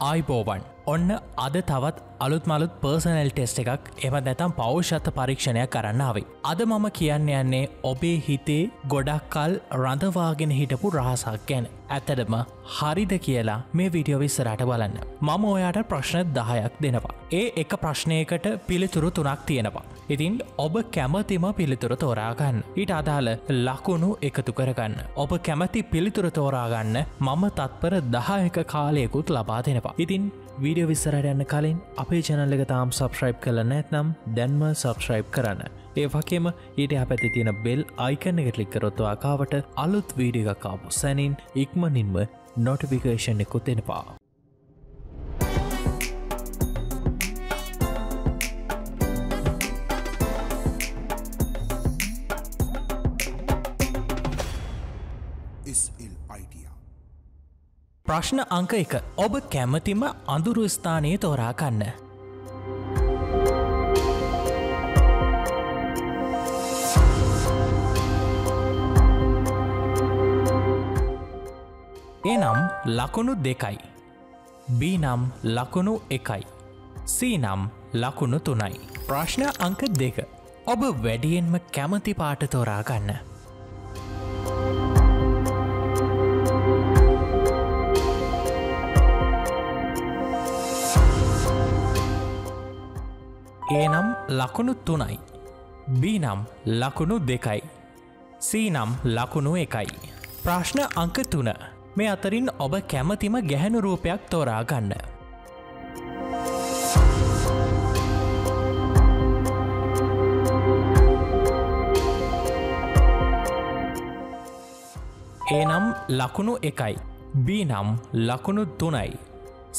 ආයිබෝවන් ඔන්න අද තවත් අලුත් මලුත් පර්සනල් ටෙස්ට එකක් එම නැතම් පෞෂත්ත පරීක්ෂණයක් කරන්නාවේ. අද මම කියන්න යන්නේ ඔබේ හිතේ ගොඩක් කල් රඳවාගෙන හිටපු රහසක් ගැන. ඇත්තටම හරිද කියලා මේ විඩියෝ විස්සරට බලන්න. මම ඔයාට ප්‍රශ්න දහයක් දෙනවා. ඒ එක ප්‍රශ්නයකට පිළිතුරු තුනක් තියෙනවා. ඉතින් ඔබ කැමතිම පිළිතුර තෝරාගන්න. ඊට අදාළ ලකුණු එකතු කරගන්න. ඔබ කැමති පිළිතුර තෝරාගන්න මම තත්පර දහයක කාලයකුත් ලබා දෙනවා. ඉතින් වීඩියෝ විස්සරට යන්න කලින් අපේ චැනල්ල එක තාම් සබස්ක්‍රයිබ් කල නැත්නම් දැන්ම සබස්ක්‍රයිබ් කරන්න. ඒ වගේම ඊට අපැති තියෙන බෙල් අයිකන්න එක ලික්කරොත්තුවාකාවට අලුත් වීඩියකකාපු සැනින් ඉක්මනින්ම නොටිෆිකේෂන් එකුත් එෙනපා. ප්‍රශ්න අංක එක ඔබ කැමතිම අඳුරු ස්ථානයේ තෝරාකන්න. එනම් ලකුණු දෙකයි. B නම් ලකුණු එකයි. C නම් ලකුණු තුනයි. ප්‍රශ්න අංක දෙක. ඔබ වැඩියෙන්ම කැමති පාට තෝරාගන්න. ඒ නම් ලකුණු තුනයි. B නම් ලකුණු දෙකයි. C නම් ලකුණු එකයි. ප්‍රශ්න අංක තුන මේ අතරින් ඔබ කැමතිම ගැහැණු රූපයක් තෝරා ගන්න. ඒ නම් ලකුණු එකයි. B නම් ලකුණු තුනයි.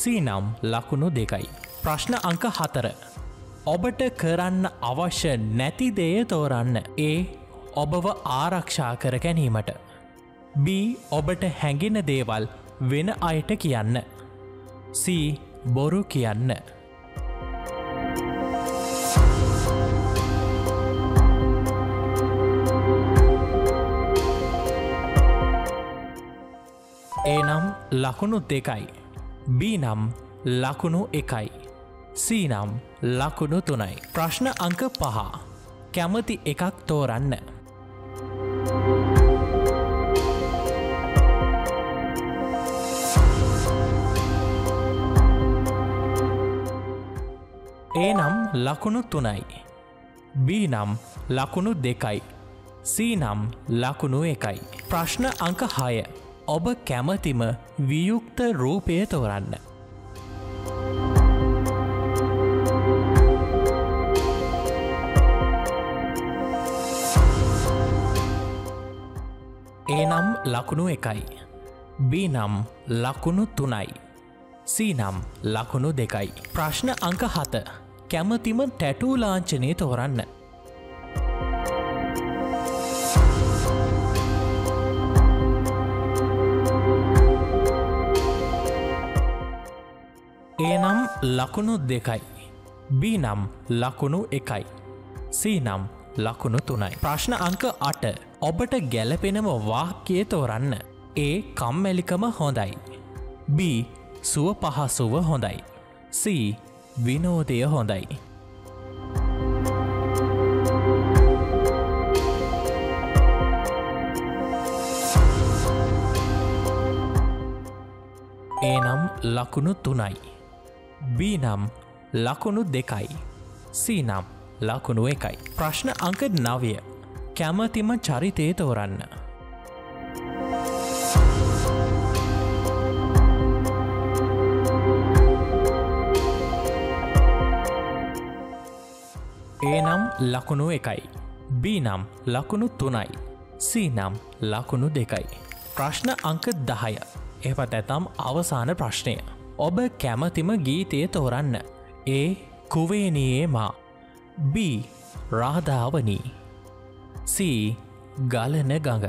C නම් ලකුණු දෙකයි. ප්‍රශ්න අංක හතර. ඔබට කරන්න අවශ්‍ය නැති දේය තෝරන්න ඒ ඔබව ආරක්ෂා කර ගැනීමට. B ඔබට හැඟෙන දේවල් වෙන අයට කියන්න. C බොරු කියන්න. ඒ නම් ලකුණු දෙකයි. B නම් ලකුණු එකයි. C නම් ලකුණු තුනයි. ප්‍රශ්න අංක පහ. කැමති එකක් තෝරන්න. ඒ නම් ලකුණු තුනයි. B නම් ලකුණු දෙකයි. C නම් ලකුණු එකයි. ප්‍රශ්න අංක හය. ඔබ කැමතිම වියුක්ත රූපය තෝරන්න. ලකුණු එකයි. B නම් ලකුණු තුනයි. C නම් ලකුණු දෙකයි. ප්‍රශ්න අංක හත. කැමතිම ටැටූ ලාංචනය තෝරන්න. ඒ නම් ලකුණු දෙකයි. B නම් ලකුණු එකයි. C නම් ලකුණු තුනයි. ප්‍රශ්න අංක අට ඔබට ගැලපෙනම වාක්‍යය තෝරන්න. ඒ කම්මැලිකම හොඳයි. B සුව පහසුව හොඳයි. C විනෝදය හොඳයි. ඒ නම් ලකුණු තුනයි. B නම් ලකුණු දෙකයි. C නම් ලකුණු එකයි. ප්‍රශ්න අංක නවය. කැමතිම චරිතය තෝරන්න. ඒ නම් ලකුණු එකයි. B නම් ලකුණු තුනයි. C නම් ලකුණු දෙකයි. ප්‍රශ්න අංක දහය. එපත් ඇතම් අවසාන ප්‍රශ්නය. ඔබ කැමතිම ගීතය තෝරන්න. ඒ කුවේනයේ මා. B රාධාවනී. C ගලන ගඟ.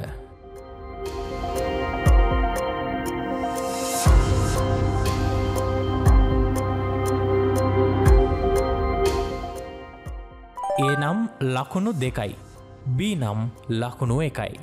ඒ නම් ලකුණු දෙකයි. B නම් ලකුණු එකයි.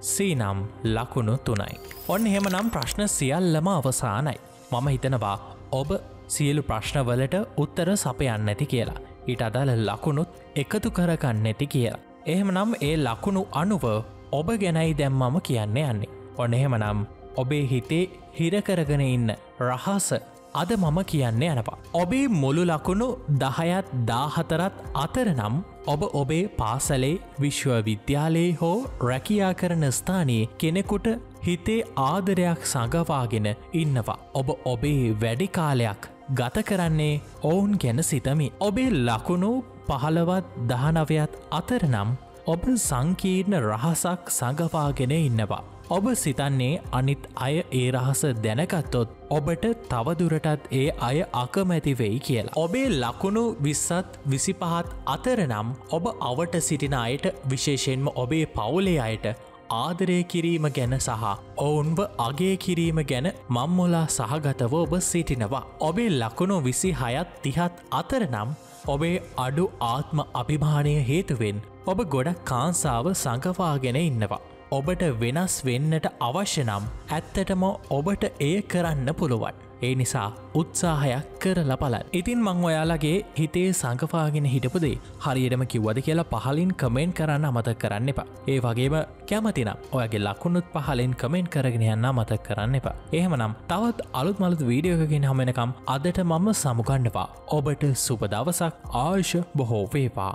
C නම් ලකුණු තුනයි. ඔන්න එහෙම නම් ප්‍රශ්න සියල්ලම අවසානයි. මම හිතනවා ඔබ සියලු ප්‍රශ්නවලට උත්තර සපයන්න ඇති කියලා. ඊට අදාළ ලකුණුත් එකතු කරගන්න ඇති කියලා. එහෙම නම් ඒ ලකුණු අනුව ඔබ ගැනයි දැම්මම කියන්න යන්නේ. ඔන්න එහෙම නම් ඔබේ හිතේ හිරකරගෙන ඉන්න රහස අද මම කියන්න යනවා. ඔබේ මුළු ලකුණු දහයත් දාහතරත් අතර නම් ඔබ ඔබේ පාසලේ විශ්වවිද්‍යාලයේ හෝ රැකියා කරන ස්ථානයේ කෙනෙකුට හිතේ ආදරයක් සඟවාගෙන ඉන්නවා. ඔබ ඔබේ වැඩිකාලයක් ගත කරන්නේ ඔවුන් ගැන සිතමි. ඔබේ ලකුණු පහළවත් දහනවයත් අතර නම් ඔබ සංකීර්ණ රහසක් සඟවාගෙන ඉන්නවා. ඔබ සිතන්නේ අනිත් අය ඒ රහස දැනගත්තොත් ඔබට තවදුරටත් ඒ අය අකමැතිවෙයි කියලා. ඔබේ ලකුණු විස්සත් විසිපහත් අතර නම් ඔබ අවට සිටින අයට විශේෂෙන්ම ඔබේ පවුලේ අයට ආදරය කිරීම ගැන සහ ඔවුන්ව අගේ කිරීම ගැන මම්මුලා සහගතව ඔබ සිටිනවා. ඔබේ ලකුණු විසි හයත් තිහත් අතර නම් ඔබේ අඩු ආත්ම අභිමානය හේතුවෙන් ඔබ ගොඩක් කාන්සාව සඟවාගෙන ඉන්නවා. ඔබට වෙනස් වෙන්නට අවශ්‍ය නම් ඇත්තටම ඔබට එය කරන්න පුළුවන්. ඒ නිසා උත්සාහයක් කරලා බලන්. ඉතින් මං ඔයාලගේ හිතේ සංකපාගෙන හිටපුදේ හරියටම කිව්වද කියලා පහලින් කමෙන්ට් කරන්න අමත කරන්න එපා. ඒ වගේම කැමතිනම් ඔයගේ ලකුණුත් පහලින් කමෙන්ට් කරගෙන යන්න මත කරන්න එපා. එහෙමනම් තවත් අලුත් මලුත් වීඩියෝකකින් හමෙනකම් අදට මම සමුගන්නවා. ඔබට සුපදවසක් ආයුෂ බොහෝ වේවා.